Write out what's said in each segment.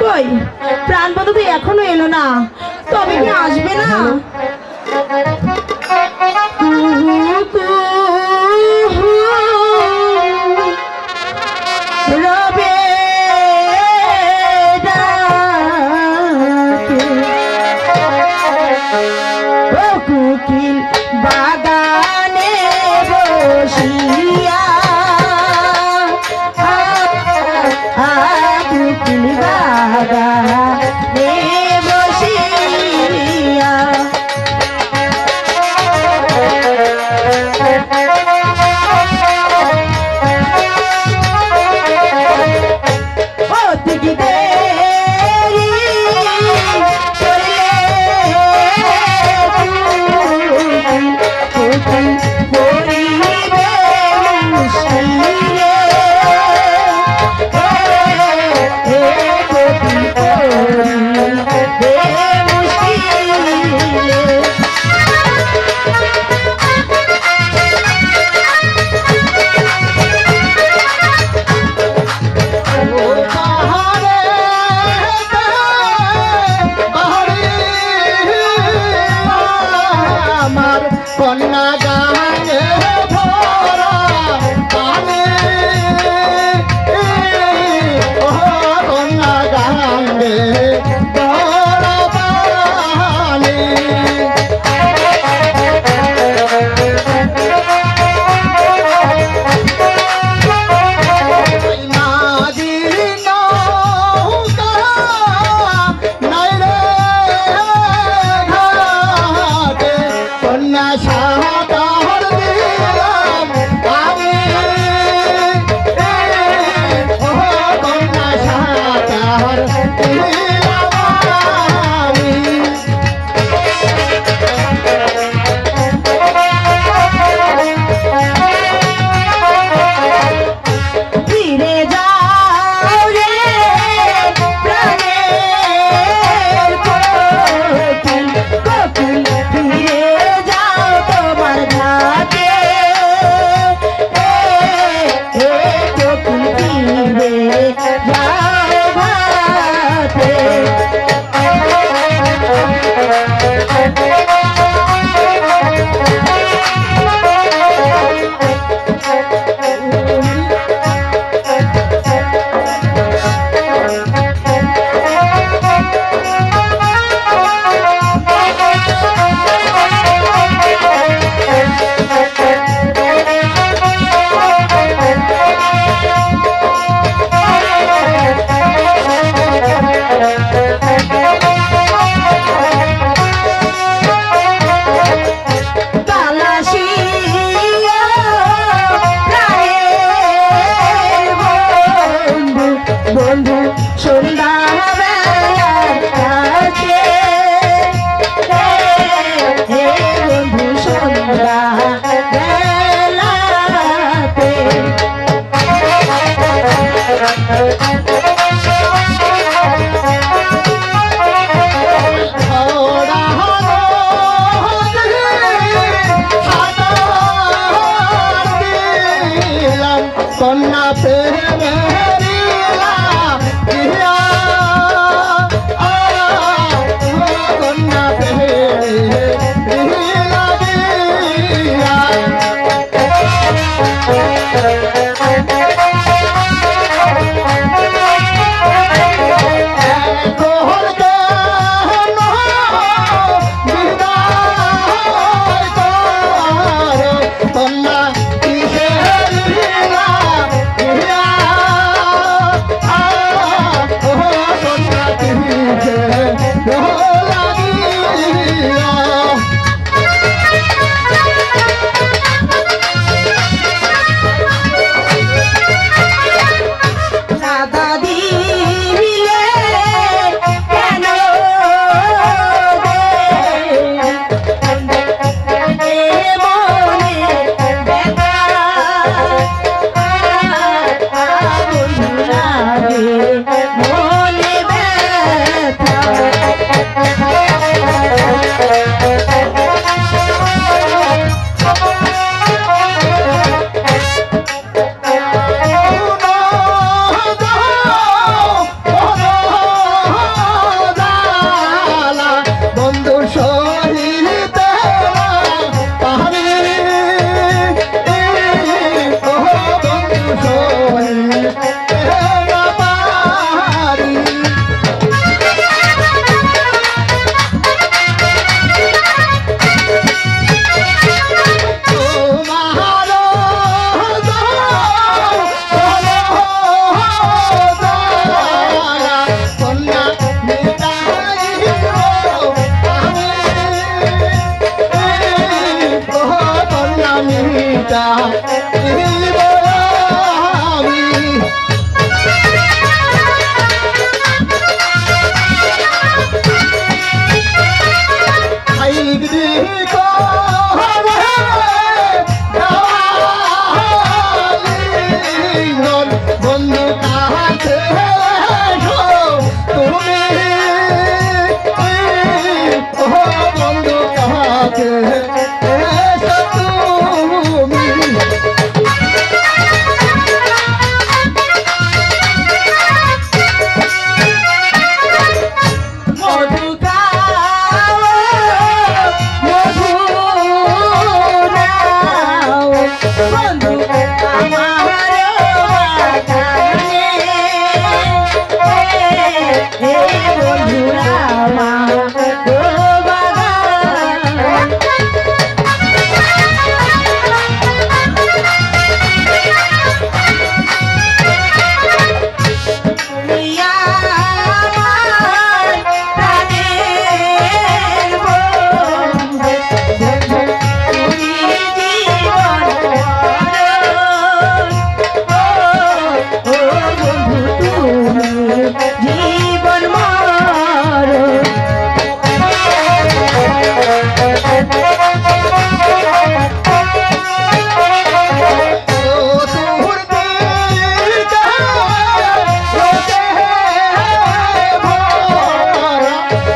কই? প্রাণপদ তো এখনও এলো না। তবে কি আসবে না? হ্যাঁ।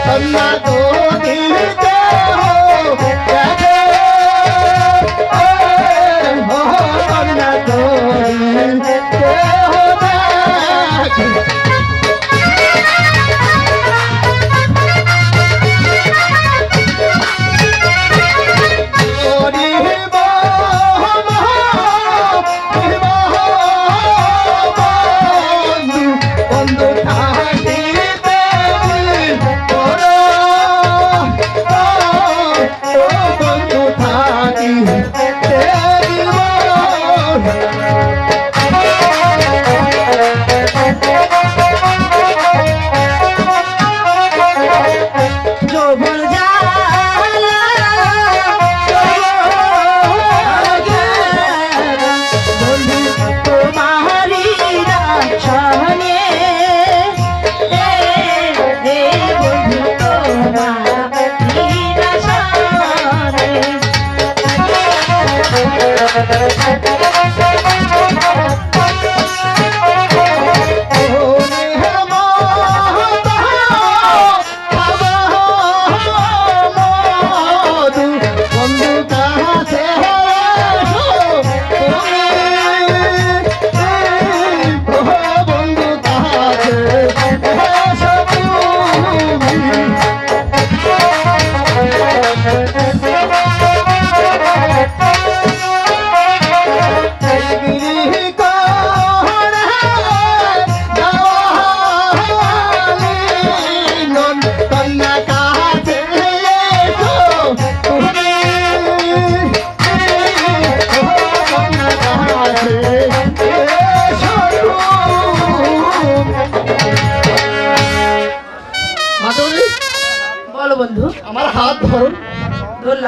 कन्या दो दिन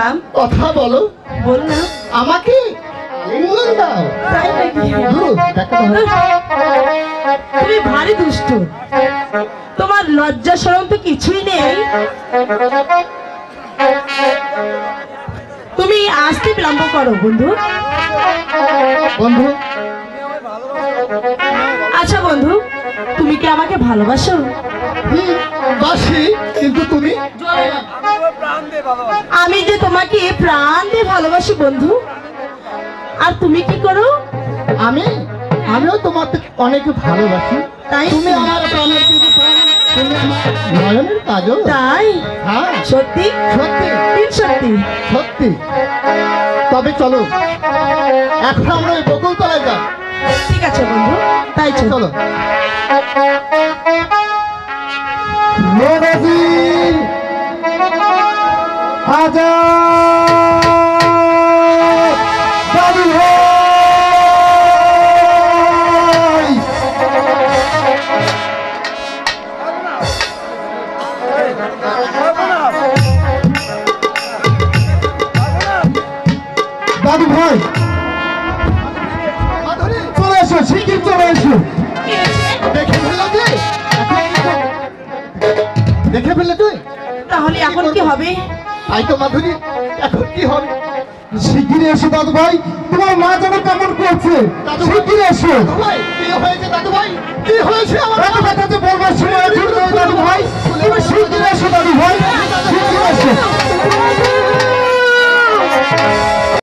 ধরলাম কথা বলো। বললাম। আমাকে আলিঙ্গন দাও। তাই নাকি? ধরো, দেখো ধরো। তুমি ভারী দুষ্ট। তোমার লজ্জা সরম তো কিছুই নেই। তুমি আসতে বিলম্ব করো বন্ধু। বন্ধু। আচ্ছা বন্ধু তুমি কি আমাকে ভালোবাসো? হুম, বাসি কিন্তু তুমি? আমি যে তোমাকে প্রাণ দিয়ে ভালোবাসি বন্ধু। আর তুমি কি করো? আমি? আমিও তোমাকে অনেক ভালোবাসি। তাই তুমি আমার প্রাণের তুমি আমার নয়নের কাজল। তাই? হ্যাঁ। সত্যি? সত্যি। সত্যি। সত্যি। তবে চলো এখন আমরা ওই বকুলতলায় যাই। ঠিক আছে বন্ধু। তাই চলো। চলো মেঘাজি দেখে ফেলে তুই? তাহলে এখন কি হবে? তাই তো মাধুরী এখন কি হবে? শিগগিরই এসো দাদু ভাই তোমার মা যেন কেমন করছে? শিগগিরই এসো। ভাই ভাই আমার দাদু ভাই ভাই এসো।